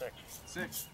Six. Six.